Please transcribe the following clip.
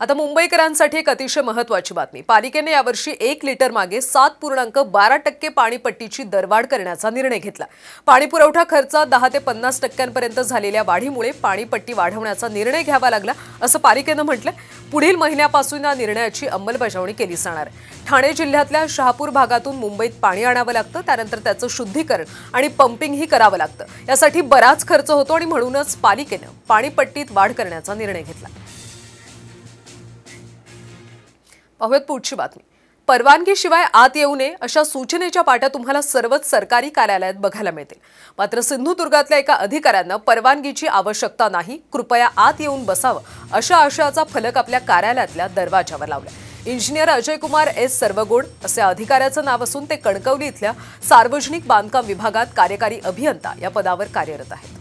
आता मुंबईकरांसाठी एक अतिशय महत्वाची बातमी. पालिकेने यावर्षी एक लिटर मागे सात पूर्णांक बारा टक्के पाणीपट्टीची दरवाढ करण्याचा निर्णय घेतला. पाणी पुरवठा खर्चात दहा ते पन्नास टक्क्यांपर्यंत झालेल्या वाढीमुळे पाणीपट्टी वाढवण्याचा निर्णय घ्यावा लागला असं पालिकेनं म्हटलं पुढील महिन्यापासून या निर्णयाची अंमलबजावणी केली जाणार. ठाणे जिल्ह्यातल्या शहापूर भागातून मुंबईत पाणी आणावं लागतं त्यानंतर त्याचं शुद्धीकरण आणि पंपिंगही करावं लागतं. यासाठी बराच खर्च होतो आणि म्हणूनच पालिकेनं पाणीपट्टीत वाढ करण्याचा निर्णय घेतला. पाहूयात पुढची बातमी. परवानगीशिवाय आत येऊ नये अशा सूचनेच्या पाट्या तुम्हाला सर्वच सरकारी कार्यालयात बघायला मिळतील. मात्र सिंधुदुर्गातल्या एका अधिकाऱ्यानं परवानगीची आवश्यकता नाही कृपया आत येऊन बसावं अशा आशयाचा फलक आपल्या कार्यालयातल्या दरवाजावर लावला इंजिनियर अजय कुमार एस. सर्वगोड असे अधिकाऱ्याचं नाव असून ते कणकवली इथल्या सार्वजनिक बांधकाम विभागात कार्यकारी अभियंता या पदावर कार्यरत आहेत.